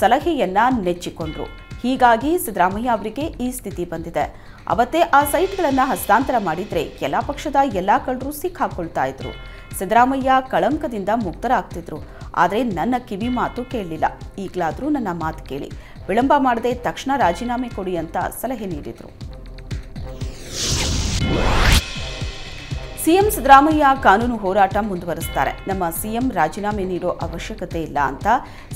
S1: ಸಲಹೆಯನ್ನು ನೆಚ್ಚಿಕೊಂಡ್ರು. ಹೀಗಾಗಿ ಸಿದ್ದರಾಮಯ್ಯ ಅವರಿಗೆ ಈ ಸ್ಥಿತಿ ಬಂದಿದೆ. ಅವತ್ತೇ ಆ ಸೈಟ್ಗಳನ್ನು ಹಸ್ತಾಂತರ ಮಾಡಿದರೆ ಎಲ್ಲ ಪಕ್ಷದ ಎಲ್ಲ ಕಳ್ಳರು ಸಿಕ್ಕಾಕೊಳ್ತಾ ಇದ್ರು. ಸಿದ್ದರಾಮಯ್ಯ ಕಳಂಕದಿಂದ ಮುಕ್ತರಾಗ್ತಿದ್ರು. ಆದರೆ ನನ್ನ ಕಿವಿ ಮಾತು ಕೇಳಲಿಲ್ಲ. ಈಗಲಾದರೂ ನನ್ನ ಮಾತು ಕೇಳಿ. ವಿಳಂಬ ಮಾಡದೆ ತಕ್ಷಣ ರಾಜೀನಾಮೆ ಕೊಡಿ ಅಂತ ಸಲಹೆ ನೀಡಿದರು. ಸಿಎಂ ಸಿದ್ದರಾಮಯ್ಯ ಕಾನೂನು ಹೋರಾಟ ಮುಂದುವರೆಸ್ತಾರೆ. ನಮ್ಮ ಸಿಎಂ ರಾಜೀನಾಮೆ ನೀಡೋ ಅವಶ್ಯಕತೆ ಇಲ್ಲ ಅಂತ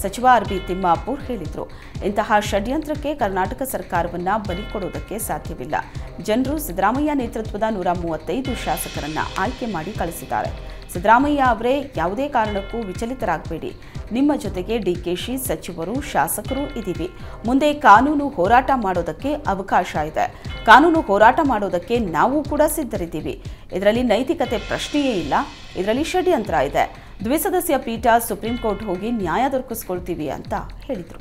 S1: ಸಚಿವ ಆರ್ ಬಿ ತಿಮ್ಮಾಪುರ್ ಹೇಳಿದರು. ಇಂತಹ ಷಡ್ಯಂತ್ರಕ್ಕೆ ಕರ್ನಾಟಕ ಸರ್ಕಾರವನ್ನ ಬಲಿ ಕೊಡುವುದಕ್ಕೆ ಸಾಧ್ಯವಿಲ್ಲ. ಜನರು ಸಿದ್ದರಾಮಯ್ಯ ನೇತೃತ್ವದ ನೂರ ಮೂವತ್ತೈದು ಶಾಸಕರನ್ನ ಆಯ್ಕೆ ಮಾಡಿ ಕಳಿಸಿದ್ದಾರೆ. ಸಿದ್ದರಾಮಯ್ಯ ಅವರೇ ಯಾವುದೇ ಕಾರಣಕ್ಕೂ ವಿಚಲಿತರಾಗಬೇಡಿ. ನಿಮ್ಮ ಜೊತೆಗೆ ಡಿಕೆಶಿ ಸಚಿವರು, ಶಾಸಕರು ಇದ್ದೀವಿ. ಮುಂದೆ ಕಾನೂನು ಹೋರಾಟ ಮಾಡೋದಕ್ಕೆ ಅವಕಾಶ ಇದೆ. ಕಾನೂನು ಹೋರಾಟ ಮಾಡೋದಕ್ಕೆ ನಾವು ಕೂಡ ಸಿದ್ಧರಿದ್ದೀವಿ. ಇದರಲ್ಲಿ ನೈತಿಕತೆ ಪ್ರಶ್ನೆಯೇ ಇಲ್ಲ. ಇದರಲ್ಲಿ ಷಡ್ಯಂತ್ರ ಇದೆ. ದ್ವಿಸದಸ್ಯ ಪೀಠ ಸುಪ್ರೀಂ ಕೋರ್ಟ್ ಹೋಗಿ ನ್ಯಾಯ ದೊರಕಿಸ್ಕೊಳ್ತೀವಿ ಅಂತ ಹೇಳಿದರು.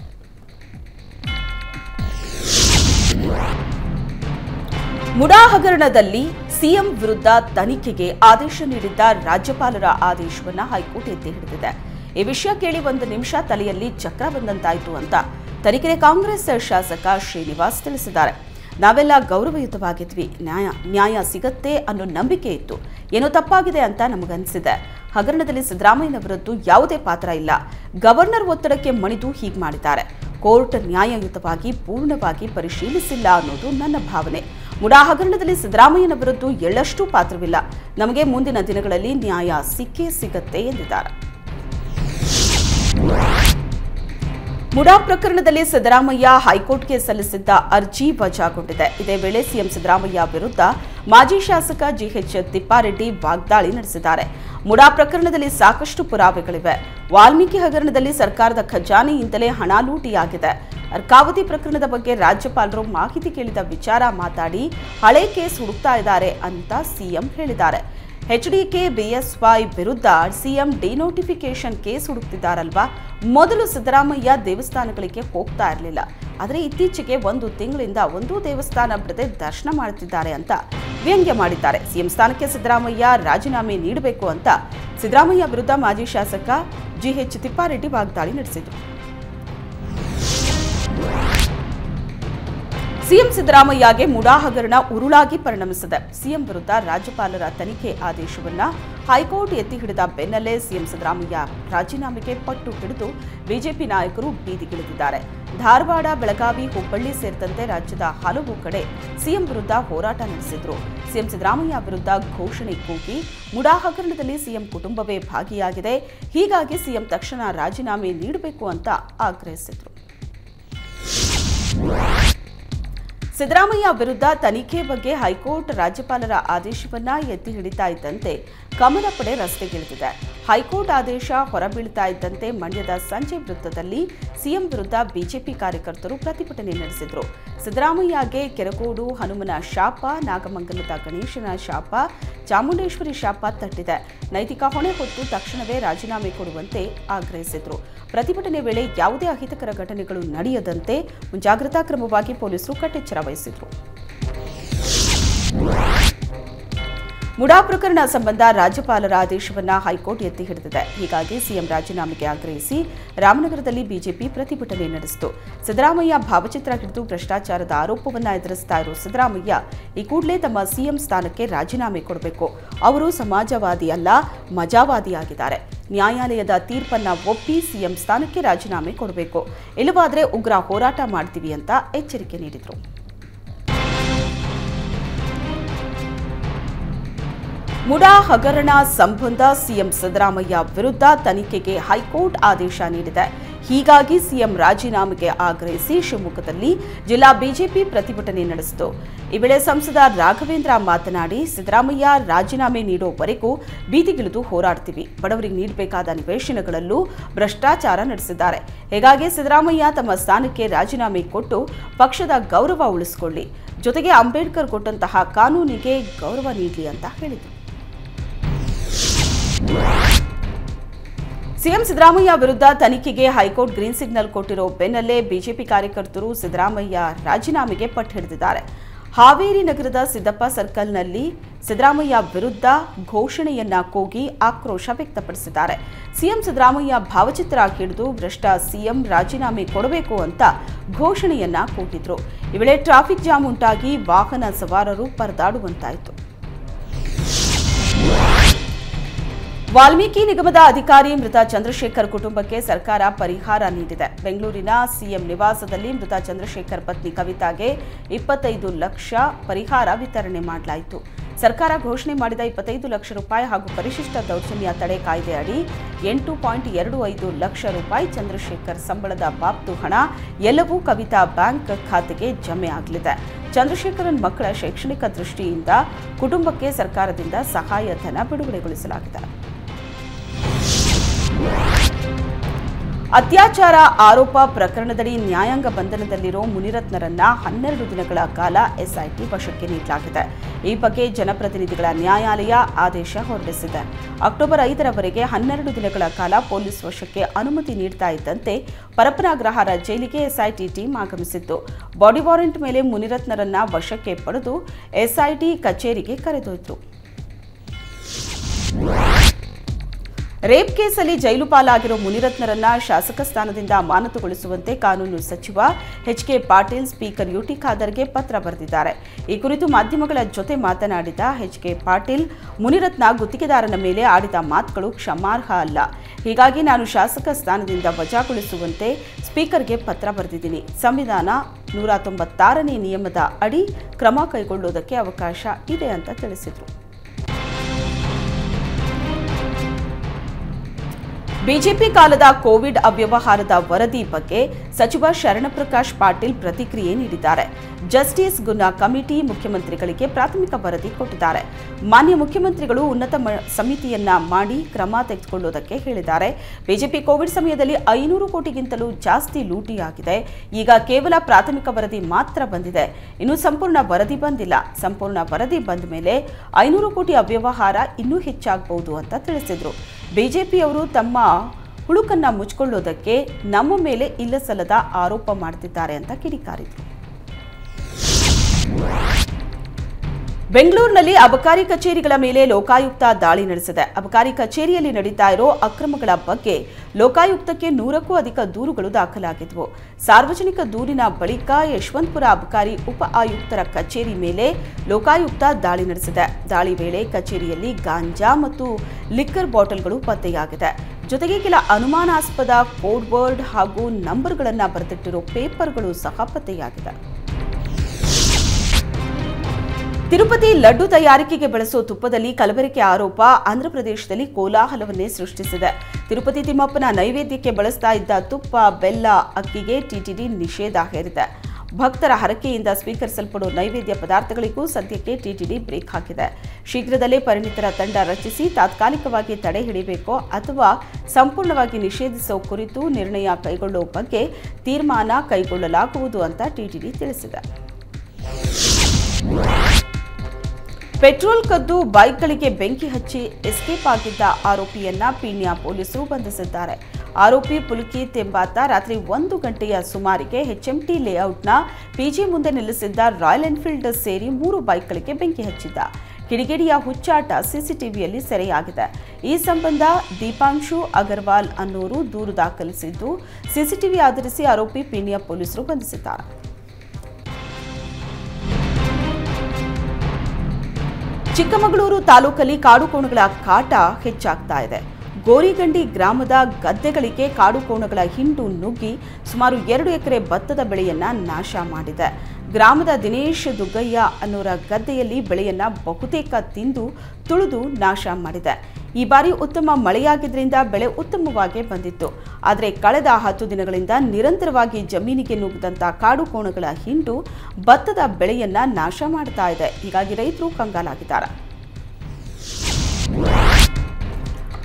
S1: ಮುಡಾ ಹಗರಣದಲ್ಲಿ ಸಿಎಂ ವಿರುದ್ಧ ತನಿಖೆಗೆ ಆದೇಶ ನೀಡಿದ್ದ ರಾಜ್ಯಪಾಲರ ಆದೇಶವನ್ನು ಹೈಕೋರ್ಟ್ ಎತ್ತಿ ಹಿಡಿದಿದೆ. ಈ ವಿಷಯ ಕೇಳಿ ಒಂದು ನಿಮಿಷ ತಲೆಯಲ್ಲಿ ಚಕ್ರ ಬಂದಂತಾಯಿತು ಅಂತ. ತನಿಖೆಗೆ ಕಾಂಗ್ರೆಸ್ ಶಾಸಕ ಶ್ರೀನಿವಾಸ್ ತಿಳಿಸಿದ್ದಾರೆ. ನಾವೆಲ್ಲ ಗೌರವಯುತವಾಗಿದ್ವಿ. ನ್ಯಾಯ ನ್ಯಾಯ ಸಿಗತ್ತೆ ಅನ್ನೋ ನಂಬಿಕೆ ಇತ್ತು. ಏನೋ ತಪ್ಪಾಗಿದೆ ಅಂತ ನಮಗನ್ಸಿದೆ. ಹಗರಣದಲ್ಲಿ ಸಿದ್ದರಾಮಯ್ಯನವರದ್ದು ಯಾವುದೇ ಪಾತ್ರ ಇಲ್ಲ. ಗವರ್ನರ್ ಒತ್ತಡಕ್ಕೆ ಮಣಿದು ಹೀಗೆ ಮಾಡಿದ್ದಾರೆ. ಕೋರ್ಟ್ ನ್ಯಾಯಯುತವಾಗಿ ಪೂರ್ಣವಾಗಿ ಪರಿಶೀಲಿಸಿಲ್ಲ ಅನ್ನೋದು ನನ್ನ ಭಾವನೆ. ಮುಡಾ ಹಗರಣದಲ್ಲಿ ಸಿದ್ದರಾಮಯ್ಯನವರದ್ದು ಎಳ್ಳಷ್ಟು ಪಾತ್ರವಿಲ್ಲ. ನಮಗೆ ಮುಂದಿನ ದಿನಗಳಲ್ಲಿ ನ್ಯಾಯ ಸಿಕ್ಕೇ ಸಿಗತ್ತೆ ಎಂದಿದ್ದಾರೆ. ಮುಡಾ ಪ್ರಕರಣದಲ್ಲಿ ಸಿದ್ದರಾಮಯ್ಯ ಹೈಕೋರ್ಟ್ಗೆ ಸಲ್ಲಿಸಿದ್ದ ಅರ್ಜಿ ವಜಾಗೊಂಡಿದೆ. ಇದೇ ವೇಳೆ ಸಿಎಂ ಸಿದ್ದರಾಮಯ್ಯ ವಿರುದ್ಧ ಮಾಜಿ ಶಾಸಕ ಜಿಎಚ್ ತಿಪ್ಪಾರೆಡ್ಡಿ ವಾಗ್ದಾಳಿ ನಡೆಸಿದ್ದಾರೆ. ಮುಡಾ ಪ್ರಕರಣದಲ್ಲಿ ಸಾಕಷ್ಟು ಪುರಾವೆಗಳಿವೆ. ವಾಲ್ಮೀಕಿ ಹಗರಣದಲ್ಲಿ ಸರ್ಕಾರದ ಖಜಾನೆಯಿಂದಲೇ ಹಣ ಲೂಟಿಯಾಗಿದೆ. ಅರ್ಕಾವತಿ ಪ್ರಕರಣದ ಬಗ್ಗೆ ರಾಜ್ಯಪಾಲರು ಮಾಹಿತಿ ಕೇಳಿದ ವಿಚಾರ ಮಾತಾಡಿ, ಹಳೆ ಕೇಸ್ ಹುಡುಕ್ತಾ ಇದ್ದಾರೆ ಅಂತ ಸಿಎಂ ಹೇಳಿದ್ದಾರೆ. ಎಚ್ಡಿಕೆ ಬಿಎಸ್ವೈ ವಿರುದ್ಧ ಸಿಎಂ ಡಿನೋಟಿಫಿಕೇಶನ್ ಕೇಸ್ ಹುಡುಕ್ತಿದ್ದಾರಲ್ವಾ? ಮೊದಲು ಸಿದ್ದರಾಮಯ್ಯ ದೇವಸ್ಥಾನಗಳಿಗೆ ಹೋಗ್ತಾ ಇರಲಿಲ್ಲ. ಆದರೆ ಇತ್ತೀಚೆಗೆ ಒಂದು ತಿಂಗಳಿಂದ ಒಂದೂ ದೇವಸ್ಥಾನ ಬಿಡದೆ ದರ್ಶನ ಮಾಡುತ್ತಿದ್ದಾರೆ ಅಂತ ವ್ಯಂಗ್ಯ ಮಾಡಿದ್ದಾರೆ. ಸಿಎಂ ಸ್ಥಾನಕ್ಕೆ ಸಿದ್ದರಾಮಯ್ಯ ರಾಜೀನಾಮೆ ನೀಡಬೇಕು ಅಂತ ಸಿದ್ದರಾಮಯ್ಯ ವಿರುದ್ಧ ಮಾಜಿ ಶಾಸಕ ಜಿಎಚ್ ತಿಪ್ಪಾರೆಡ್ಡಿ ವಾಗ್ದಾಳಿ ನಡೆಸಿದರು. ಸಿಎಂ ಸಿದ್ದರಾಮಯ್ಯಗೆ ಮುಡಾಹಗರಣ ಉರುಳಾಗಿ ಪರಿಣಮಿಸಿದೆ. ಸಿಎಂ ವಿರುದ್ಧ ರಾಜ್ಯಪಾಲರ ತನಿಖೆ ಆದೇಶವನ್ನ ಹೈಕೋರ್ಟ್ ಎತ್ತಿ ಹಿಡಿದ ಬೆನ್ನಲ್ಲೇ ಸಿಎಂ ಸಿದ್ದರಾಮಯ್ಯ ರಾಜೀನಾಮೆಗೆ ಪಟ್ಟು ಹಿಡಿದು ಬಿಜೆಪಿ ನಾಯಕರು ಬೀದಿಗಿಳಿದಿದ್ದಾರೆ. ಧಾರವಾಡ, ಬೆಳಗಾವಿ, ಹುಬ್ಬಳ್ಳಿ ಸೇರಿದಂತೆ ರಾಜ್ಯದ ಹಲವು ಕಡೆ ಸಿಎಂ ವಿರುದ್ಧ ಹೋರಾಟ ನಡೆಸಿದ್ರು. ಸಿಎಂ ಸಿದ್ದರಾಮಯ್ಯ ವಿರುದ್ಧ ಘೋಷಣೆ ಕೂಗಿ ಮುಡಾ ಹಗರಣದಲ್ಲಿ ಸಿಎಂ ಕುಟುಂಬವೇ ಭಾಗಿಯಾಗಿದೆ. ಹೀಗಾಗಿ ಸಿಎಂ ತಕ್ಷಣ ರಾಜೀನಾಮೆ ನೀಡಬೇಕು ಅಂತ ಆಗ್ರಹಿಸಿದ್ರು. ಸಿದ್ದರಾಮಯ್ಯ ವಿರುದ್ಧ ತನಿಖೆ ಬಗ್ಗೆ ಹೈಕೋರ್ಟ್ ರಾಜ್ಯಪಾಲರ ಆದೇಶವನ್ನ ಎತ್ತಿ ಹಿಡಿತಾ ಇದ್ದಂತೆ ಕಮಲ ಪಡೆ ರಸ್ತೆಗಿಳಿದಿದೆ. ಹೈಕೋರ್ಟ್ ಆದೇಶ ಹೊರಬೀಳ್ತಾ ಇದ್ದಂತೆ ಮಂಡ್ಯದ ಸಂಜೆ ವೃತ್ತದಲ್ಲಿ ಸಿಎಂ ವಿರುದ್ಧ ಬಿಜೆಪಿ ಕಾರ್ಯಕರ್ತರು ಪ್ರತಿಭಟನೆ ನಡೆಸಿದರು. ಸಿದ್ದರಾಮಯ್ಯಗೆ ಕೆರಗೋಡು ಹನುಮನ ಶಾಪ, ನಾಗಮಂಗಲದ ಗಣೇಶನ ಶಾಪ, ಚಾಮುಂಡೇಶ್ವರಿ ಶಾಪ ತಟ್ಟಿದೆ. ನೈತಿಕ ಹೊಣೆ ಹೊತ್ತು ತಕ್ಷಣವೇ ರಾಜೀನಾಮೆ ಕೊಡುವಂತೆ ಆಗ್ರಹಿಸಿದರು. ಪ್ರತಿಭಟನೆ ವೇಳೆ ಯಾವುದೇ ಅಹಿತಕರ ಘಟನೆಗಳು ನಡೆಯದಂತೆ ಮುಂಜಾಗ್ರತಾ ಕ್ರಮವಾಗಿ ಪೊಲೀಸರು ಕಟ್ಟೆಚ್ಚರ ವಹಿಸಿದರು. ಮುಡಾ ಪ್ರಕರಣ ಸಂಬಂಧ ರಾಜ್ಯಪಾಲರ ಆದೇಶವನ್ನ ಹೈಕೋರ್ಟ್ ಎತ್ತಿ ಹಿಡಿದಿದೆ. ಹೀಗಾಗಿ ಸಿಎಂ ರಾಜೀನಾಮೆಗೆ ಆಗ್ರಹಿಸಿ ರಾಮನಗರದಲ್ಲಿ ಬಿಜೆಪಿ ಪ್ರತಿಭಟನೆ ನಡೆಸಿತು. ಸಿದ್ದರಾಮಯ್ಯ ಭಾವಚಿತ್ರ ಹಿಡಿದು ಭ್ರಷ್ಟಾಚಾರದ ಆರೋಪವನ್ನ ಎದುರಿಸ್ತಾ ಇರೋ ಸಿದ್ದರಾಮಯ್ಯ ಈ ಕೂಡಲೇ ತಮ್ಮ ಸಿಎಂ ಸ್ಥಾನಕ್ಕೆ ರಾಜೀನಾಮೆ ಕೊಡಬೇಕು. ಅವರು ಸಮಾಜವಾದಿ ಅಲ್ಲ ಮಜಾವಾದಿಯಾಗಿದ್ದಾರೆ ನ್ಯಾಯಾಲಯದ ತೀರ್ಪನ್ನ ಒಪ್ಪಿ ಸಿಎಂ ಸ್ಥಾನಕ್ಕೆ ರಾಜೀನಾಮೆ ಕೊಡಬೇಕು. ಇಲ್ಲವಾದರೆ ಉಗ್ರ ಹೋರಾಟ ಮಾಡ್ತೀವಿ ಅಂತ ಎಚ್ಚರಿಕೆ ನೀಡಿದರು. ಮುಡಾ ಹಗರಣ ಸಂಬಂಧ ಸಿಎಂ ಸಿದ್ದರಾಮಯ್ಯ ವಿರುದ್ಧ ತನಿಖೆಗೆ ಹೈಕೋರ್ಟ್ ಆದೇಶ ನೀಡಿದೆ. ಹೀಗಾಗಿ ಸಿಎಂ ರಾಜೀನಾಮೆಗೆ ಆಗ್ರಹಿಸಿ ಶಿವಮೊಗ್ಗದಲ್ಲಿ ಜಿಲ್ಲಾ ಬಿಜೆಪಿ ಪ್ರತಿಭಟನೆ ನಡೆಸಿತು. ಈ ವೇಳೆ ಸಂಸದ ರಾಘವೇಂದ್ರ ಮಾತನಾಡಿ, ಸಿದ್ದರಾಮಯ್ಯ ರಾಜೀನಾಮೆ ನೀಡುವವರೆಗೂ ಬೀದಿಗಿಳಿದು ಹೋರಾಡ್ತೀವಿ. ಬಡವರಿಗೆ ನೀಡಬೇಕಾದ ನಿವೇಶನಗಳಲ್ಲೂ ಭ್ರಷ್ಟಾಚಾರ ನಡೆಸಿದ್ದಾರೆ. ಹೀಗಾಗಿ ಸಿದ್ದರಾಮಯ್ಯ ತಮ್ಮ ಸ್ಥಾನಕ್ಕೆ ರಾಜೀನಾಮೆ ಕೊಟ್ಟು ಪಕ್ಷದ ಗೌರವ ಉಳಿಸಿಕೊಳ್ಳಿ. ಜೊತೆಗೆ ಅಂಬೇಡ್ಕರ್ ಕೊಟ್ಟಂತಹ ಕಾನೂನಿಗೆ ಗೌರವ ನೀಡಲಿ ಅಂತ ಹೇಳಿದರು. ಸಿಎಂ ಸಿದ್ದರಾಮಯ್ಯ ವಿರುದ್ಧ ತನಿಖೆಗೆ ಹೈಕೋರ್ಟ್ ಗ್ರೀನ್ ಸಿಗ್ನಲ್ ಕೊಟ್ಟಿರೋ ಬೆನ್ನಲ್ಲೇ ಬಿಜೆಪಿ ಕಾರ್ಯಕರ್ತರು ಸಿದ್ದರಾಮಯ್ಯ ರಾಜೀನಾಮೆಗೆ ಪಟ್ಟು ಹಿಡಿದಿದ್ದಾರೆ. ಹಾವೇರಿ ನಗರದ ಸಿದ್ದಪ್ಪ ಸರ್ಕಲ್ನಲ್ಲಿ ಸಿದ್ದರಾಮಯ್ಯ ವಿರುದ್ಧ ಘೋಷಣೆಯನ್ನ ಕೂಗಿ ಆಕ್ರೋಶ ವ್ಯಕ್ತಪಡಿಸಿದ್ದಾರೆ. ಸಿಎಂ ಸಿದ್ದರಾಮಯ್ಯ ಭಾವಚಿತ್ರ ಹಿಡಿದು ಭ್ರಷ್ಟ ಸಿಎಂ ರಾಜೀನಾಮೆ ಕೊಡಬೇಕು ಅಂತ ಘೋಷಣೆಯನ್ನ ಕೂಗಿದ್ರು. ಈ ವೇಳೆ ಟ್ರಾಫಿಕ್ ಜಾಮ್ ಉಂಟಾಗಿ ವಾಹನ ಸವಾರರು ಪರದಾಡುವಂತಾಯಿತು. ವಾಲ್ಮೀಕಿ ನಿಗಮದ ಅಧಿಕಾರಿ ಮೃತ ಚಂದ್ರಶೇಖರ್ ಕುಟುಂಬಕ್ಕೆ ಸರ್ಕಾರ ಪರಿಹಾರ ನೀಡಿದೆ. ಬೆಂಗಳೂರಿನ ಸಿಎಂ ನಿವಾಸದಲ್ಲಿ ಮೃತ ಚಂದ್ರಶೇಖರ್ ಪತ್ನಿ ಕವಿತಾಗೆ ಇಪ್ಪತ್ತೈದು ಲಕ್ಷ ಪರಿಹಾರ ವಿತರಣೆ ಮಾಡಲಾಯಿತು. ಸರ್ಕಾರ ಘೋಷಣೆ ಮಾಡಿದ ಇಪ್ಪತ್ತೈದು ಲಕ್ಷ ರೂಪಾಯಿ ಹಾಗೂ ಪರಿಶಿಷ್ಟ ದೌರ್ಜನ್ಯ ತಡೆ ಕಾಯ್ದೆ ಅಡಿ ಎಂಟು ಪಾಯಿಂಟ್ ಎರಡು ಐದು ಲಕ್ಷ ರೂಪಾಯಿ ಚಂದ್ರಶೇಖರ್ ಸಂಬಳದ ಬಾಬ್ತು ಹಣ ಎಲ್ಲವೂ ಕವಿತಾ ಬ್ಯಾಂಕ್ ಖಾತೆಗೆ ಜಮೆ ಆಗಲಿದೆ. ಚಂದ್ರಶೇಖರನ್ ಮಕ್ಕಳ ಶೈಕ್ಷಣಿಕ ದೃಷ್ಟಿಯಿಂದ ಕುಟುಂಬಕ್ಕೆ ಸರ್ಕಾರದಿಂದ ಸಹಾಯಧನ ಬಿಡುಗಡೆಗೊಳಿಸಲಾಗಿದೆ. ಅತ್ಯಾಚಾರ ಆರೋಪ ಪ್ರಕರಣದಡಿ ನ್ಯಾಯಾಂಗ ಬಂಧನದಲ್ಲಿರೋ ಮುನಿರತ್ನರನ್ನ ಹನ್ನೆರಡು ದಿನಗಳ ಕಾಲ ಎಸ್ಐಟಿ ವಶಕ್ಕೆ ನೀಡಲಾಗಿದೆ. ಈ ಬಗ್ಗೆ ಜನಪ್ರತಿನಿಧಿಗಳ ನ್ಯಾಯಾಲಯ ಆದೇಶ ಹೊರಡಿಸಿದೆ. ಅಕ್ಟೋಬರ್ ಐದರವರೆಗೆ ಹನ್ನೆರಡು ದಿನಗಳ ಕಾಲ ಪೊಲೀಸ್ ವಶಕ್ಕೆ ಅನುಮತಿ ನೀಡ್ತಾ ಇದ್ದಂತೆ ಪರಪರಾಗ್ರಹಾರ ಜೈಲಿಗೆ ಎಸ್ಐಟಿ ಟೀಮ್ ಆಗಮಿಸಿತ್ತು. ಬಾಡಿ ವಾರೆಂಟ್ ಮೇಲೆ ಮುನಿರತ್ನರನ್ನ ವಶಕ್ಕೆ ಪಡೆದು ಎಸ್ಐಟಿ ಕಚೇರಿಗೆ ಕರೆದೊಯ್ತು ರೇಪ್ ಕೇಸಲ್ಲಿ ಜೈಲು ಪಾಲಾಗಿರೋ ಮುನಿರತ್ನರನ್ನ ಶಾಸಕ ಸ್ಥಾನದಿಂದ ಅಮಾನತುಗೊಳಿಸುವಂತೆ ಕಾನೂನು ಸಚಿವ H K Patil speaker UT ಖಾದರ್ಗೆ ಪತ್ರ ಬರೆದಿದ್ದಾರೆ. ಈ ಕುರಿತು ಮಾಧ್ಯಮಗಳ ಜೊತೆ ಮಾತನಾಡಿದ ಎಚ್ ಕೆ ಪಾಟೀಲ್, ಮುನಿರತ್ನ ಗುತ್ತಿಗೆದಾರನ ಮೇಲೆ ಆಡಿದ ಮಾತುಗಳು ಕ್ಷಮಾರ್ಹ ಅಲ್ಲ. ಹೀಗಾಗಿ ನಾನು ಶಾಸಕ ಸ್ಥಾನದಿಂದ ವಜಾಗೊಳಿಸುವಂತೆ ಸ್ಪೀಕರ್ಗೆ ಪತ್ರ ಬರೆದಿದ್ದೀನಿ. ಸಂವಿಧಾನ ನೂರ ತೊಂಬತ್ತಾರನೇ ನಿಯಮದ ಅಡಿ ಕ್ರಮ ಕೈಗೊಳ್ಳುವುದಕ್ಕೆ ಅವಕಾಶ ಇದೆ ಅಂತ ತಿಳಿಸಿದರು. ಬಿಜೆಪಿ ಕಾಲದ ಕೋವಿಡ್ ಅವ್ಯವಹಾರದ ವರದಿ ಬಗ್ಗೆ ಸಚಿವ ಶರಣಪ್ರಕಾಶ್ ಪಾಟೀಲ್ ಪ್ರತಿಕ್ರಿಯೆ ನೀಡಿದ್ದಾರೆ. ಜಸ್ಟಿಸ್ ಗುನ್ನಾ ಕಮಿಟಿ ಮುಖ್ಯಮಂತ್ರಿಗಳಿಗೆ ಪ್ರಾಥಮಿಕ ವರದಿ ಕೊಟ್ಟಿದ್ದಾರೆ. ಮಾನ್ಯ ಮುಖ್ಯಮಂತ್ರಿಗಳು ಉನ್ನತ ಸಮಿತಿಯನ್ನ ಮಾಡಿ ಕ್ರಮ ತೆಗೆದುಕೊಳ್ಳುವುದಕ್ಕೆ ಹೇಳಿದ್ದಾರೆ. ಬಿಜೆಪಿ ಕೋವಿಡ್ ಸಮಯದಲ್ಲಿ ಐನೂರು ಕೋಟಿಗಿಂತಲೂ ಜಾಸ್ತಿ ಲೂಟಿಯಾಗಿದೆ. ಈಗ ಕೇವಲ ಪ್ರಾಥಮಿಕ ವರದಿ ಮಾತ್ರ ಬಂದಿದೆ. ಇನ್ನು ಸಂಪೂರ್ಣ ವರದಿ ಬಂದಿಲ್ಲ. ಸಂಪೂರ್ಣ ವರದಿ ಬಂದ ಮೇಲೆ ಐನೂರು ಕೋಟಿ ಅವ್ಯವಹಾರ ಇನ್ನೂ ಹೆಚ್ಚಾಗಬಹುದು ಅಂತ ತಿಳಿಸಿದರು. ಬಿಜೆಪಿಯವರು ತಮ್ಮ ಹುಳುಕನ್ನ ಮುಚ್ಕೊಳ್ಳೋದಕ್ಕೆ ನಮ್ಮ ಮೇಲೆ ಇಲ್ಲಸಲ್ಲದ ಆರೋಪ ಮಾಡ್ತಿದ್ದಾರೆ ಅಂತ ಕಿಡಿಕಾರಿದ್ರು. ಬೆಂಗಳೂರಿನಲ್ಲಿ ಅಬಕಾರಿ ಕಚೇರಿಗಳ ಮೇಲೆ ಲೋಕಾಯುಕ್ತ ದಾಳಿ ನಡೆಸಿದೆ. ಅಬಕಾರಿ ಕಚೇರಿಯಲ್ಲಿ ನಡೀತಾ ಇರೋ ಅಕ್ರಮಗಳ ಬಗ್ಗೆ ಲೋಕಾಯುಕ್ತಕ್ಕೆ ನೂರಕ್ಕೂ ಅಧಿಕ ದೂರುಗಳು ದಾಖಲಾಗಿದ್ವು. ಸಾರ್ವಜನಿಕ ದೂರಿನ ಬಳಿಕ ಯಶವಂತಪುರ ಅಬಕಾರಿ ಉಪ ಆಯುಕ್ತರ ಕಚೇರಿ ಮೇಲೆ ಲೋಕಾಯುಕ್ತ ದಾಳಿ ನಡೆಸಿದೆ. ದಾಳಿ ವೇಳೆ ಕಚೇರಿಯಲ್ಲಿ ಗಾಂಜಾ ಮತ್ತು ಲಿಕ್ಕರ್ ಬಾಟಲ್ಗಳು ಪತ್ತೆಯಾಗಿದೆ. ಜೊತೆಗೆ ಕೆಲ ಅನುಮಾನಾಸ್ಪದ ಕೋಡ್ ವರ್ಡ್ ಹಾಗೂ ನಂಬರ್ಗಳನ್ನು ಬರೆದಿಟ್ಟಿರೋ ಪೇಪರ್ಗಳು ಸಹ ಪತ್ತೆಯಾಗಿದೆ. ತಿರುಪತಿ ಲಡ್ಡು ತಯಾರಿಕೆಗೆ ಬಳಸೋ ತುಪ್ಪದಲ್ಲಿ ಕಲಬೆರಕೆ ಆರೋಪ ಆಂಧ್ರಪ್ರದೇಶದಲ್ಲಿ ಕೋಲಾಹಲವನ್ನೇ ಸೃಷ್ಟಿಸಿದೆ. ತಿರುಪತಿ ತಿಮ್ಮಪ್ಪನ ನೈವೇದ್ಯಕ್ಕೆ ಬಳಸ್ತಾ ಇದ್ದ ತುಪ್ಪ, ಬೆಲ್ಲ, ಅಕ್ಕಿಗೆ ಟಿಟಿಡಿ ನಿಷೇಧ ಹೇರಿದೆ. ಭಕ್ತರ ಹರಕೆಯಿಂದ ಸ್ವೀಕರಿಸಲ್ಪಡುವ ನೈವೇದ್ಯ ಪದಾರ್ಥಗಳಿಗೂ ಸದ್ಯಕ್ಕೆ ಟಿಟಿಡಿ ಬ್ರೇಕ್ ಹಾಕಿದೆ. ಶೀಘ್ರದಲ್ಲೇ ಪರಿಣಿತರ ತಂಡ ರಚಿಸಿ ತಾತ್ಕಾಲಿಕವಾಗಿ ತಡೆ ಹಿಡಿಯಬೇಕೋ ಅಥವಾ ಸಂಪೂರ್ಣವಾಗಿ ನಿಷೇಧಿಸೋ ಕುರಿತು ನಿರ್ಣಯ ಕೈಗೊಳ್ಳುವ ಬಗ್ಗೆ ತೀರ್ಮಾನ ಕೈಗೊಳ್ಳಲಾಗುವುದು ಅಂತ ಟಿಟಿಡಿ ತಿಳಿಸಿದೆ. ಪೆಟ್ರೋಲ್ ಕದ್ದು ಬೈಕ್ಗಳಿಗೆ ಬೆಂಕಿ ಹಚ್ಚಿ ಎಸ್ಕೇಪ್ ಆಗಿದ್ದ ಆರೋಪಿಯನ್ನ ಪೀಣ್ಯ ಪೊಲೀಸರು ಬಂಧಿಸಿದ್ದಾರೆ. ಆರೋಪಿ ಪುಲ್ಕೀತ್ ಎಂಬಾತ ರಾತ್ರಿ ಒಂದು ಗಂಟೆಯ ಸುಮಾರಿಗೆ ಹೆಚ್ಎಂಟಿ ಲೇಔಟ್ನ ಪಿಜಿ ಮುಂದೆ ನಿಲ್ಲಿಸಿದ್ದ ರಾಯಲ್ ಎನ್ಫೀಲ್ಡ್ ಸೇರಿ ಮೂರು ಬೈಕ್ಗಳಿಗೆ ಬೆಂಕಿ ಹಚ್ಚಿದ್ದ. ಕಿಡಿಗೇಡಿಯ ಹುಚ್ಚಾಟ ಸಿಸಿಟಿವಿಯಲ್ಲಿ ಸೆರೆಯಾಗಿದೆ. ಈ ಸಂಬಂಧ ದೀಪಾಂಶು ಅಗರ್ವಾಲ್ ಅನ್ನೋರು ದೂರು ದಾಖಲಿಸಿದ್ದು ಸಿಸಿಟಿವಿ ಆಧರಿಸಿ ಆರೋಪಿ ಪೀಣ್ಯ ಪೊಲೀಸರು ಬಂಧಿಸಿದ್ದಾರೆ. ಚಿಕ್ಕಮಗಳೂರು ತಾಲೂಕಲ್ಲಿ ಕಾಡುಕೋಣಗಳ ಕಾಟ ಹೆಚ್ಚಾಗ್ತಾ ಇದೆ. ಗೋರಿಗಂಡಿ ಗ್ರಾಮದ ಗದ್ದೆಗಳಿಗೆ ಕಾಡುಕೋಣಗಳ ಹಿಂಡು ನುಗ್ಗಿ ಸುಮಾರು ಎರಡು ಎಕರೆ ಭತ್ತದ ಬೆಳೆಯನ್ನ ನಾಶ ಮಾಡಿದೆ. ಗ್ರಾಮದ ದಿನೇಶ್ ದುಗ್ಗಯ್ಯ ಅನ್ನೋರ ಗದ್ದೆಯಲ್ಲಿ ಬೆಳೆಯನ್ನ ಬಹುತೇಕ ತಿಂದು ತುಳಿದು ನಾಶ ಮಾಡಿದೆ. ಈ ಬಾರಿ ಉತ್ತಮ ಮಳೆಯಾಗಿದ್ದರಿಂದ ಬೆಳೆ ಉತ್ತಮವಾಗಿ ಬಂದಿತ್ತು. ಆದರೆ ಕಳೆದ ಹತ್ತು ದಿನಗಳಿಂದ ನಿರಂತರವಾಗಿ ಜಮೀನಿಗೆ ನುಗ್ಗಿದಂಥ ಕಾಡು ಕೋಣಗಳ ಹಿಂಡು ಭತ್ತದ ಬೆಳೆಯನ್ನ ನಾಶ ಮಾಡ್ತಾ ಇದೆ. ಹೀಗಾಗಿ ರೈತರು ಕಂಗಾಲಾಗಿದ್ದಾರೆ.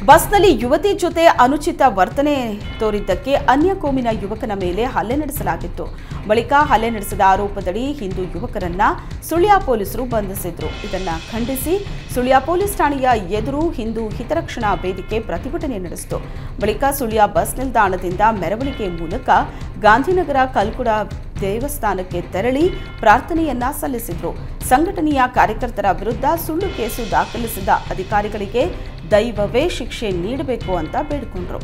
S1: ಬಸ್ನಲ್ಲಿ ಯುವತಿ ಜೊತೆ ಅನುಚಿತ ವರ್ತನೆ ತೋರಿದ್ದಕ್ಕೆ ಅನ್ಯ ಕೋಮಿನ ಯುವಕನ ಮೇಲೆ ಹಲ್ಲೆ ನಡೆಸಲಾಗಿತ್ತು. ಬಳಿಕ ಹಲ್ಲೆ ನಡೆಸಿದ ಆರೋಪದಡಿ ಹಿಂದೂ ಯುವಕರನ್ನ ಸುಳ್ಯ ಪೊಲೀಸರು ಬಂಧಿಸಿದ್ರು. ಇದನ್ನ ಖಂಡಿಸಿ ಸುಳ್ಯ ಪೊಲೀಸ್ ಠಾಣೆಯ ಎದುರು ಹಿಂದೂ ಹಿತರಕ್ಷಣಾ ವೇದಿಕೆ ಪ್ರತಿಭಟನೆ ನಡೆಸಿತು. ಬಳಿಕ ಸುಳ್ಯ ಬಸ್ ನಿಲ್ದಾಣದಿಂದ ಮೆರವಣಿಗೆ ಮೂಲಕ ಗಾಂಧಿನಗರ ಕಲ್ಕುಡ ದೇವಸ್ಥಾನಕ್ಕೆ ತೆರಳಿ ಪ್ರಾರ್ಥನೆಯನ್ನ ಸಲ್ಲಿಸಿದ್ರು. ಸಂಘಟನೆಯ ಕಾರ್ಯಕರ್ತರ ವಿರುದ್ಧ ಸುಳ್ಳು ಕೇಸು ದಾಖಲಿಸಿದ ಅಧಿಕಾರಿಗಳಿಗೆ ದೈವವೇ ಶಿಕ್ಷೆ ನೀಡಬೇಕು ಅಂತ ಬೇಡಿಕೊಂಡ್ರು.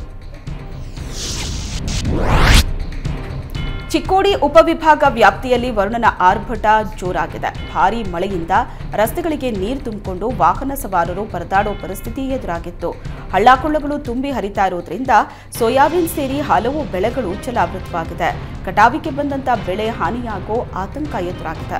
S1: ಚಿಕ್ಕೋಡಿ ಉಪವಿಭಾಗ ವ್ಯಾಪ್ತಿಯಲ್ಲಿ ವರುಣನ ಆರ್ಭಟ ಜೋರಾಗಿದೆ. ಭಾರೀ ಮಳೆಯಿಂದ ರಸ್ತೆಗಳಿಗೆ ನೀರು ತುಂಬಿಕೊಂಡು ವಾಹನ ಸವಾರರು ಪರದಾಡೋ ಪರಿಸ್ಥಿತಿ ಎದುರಾಗಿತ್ತು. ಹಳ್ಳಾಕೊಳ್ಳಗಳು ತುಂಬಿ ಹರಿತಾ ಇರೋದ್ರಿಂದ ಸೋಯಾಬೀನ್ ಸೇರಿ ಹಲವು ಬೆಳೆಗಳು ಜಲಾವೃತವಾಗಿದೆ. ಕಟಾವಿಗೆ ಬಂದಂತ ಬೆಳೆ ಹಾನಿಯಾಗೋ ಆತಂಕ ಎದುರಾಗಿದೆ.